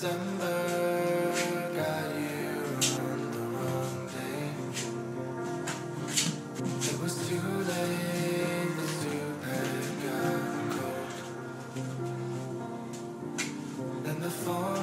December got you on the wrong day. It was too late, got cold. The.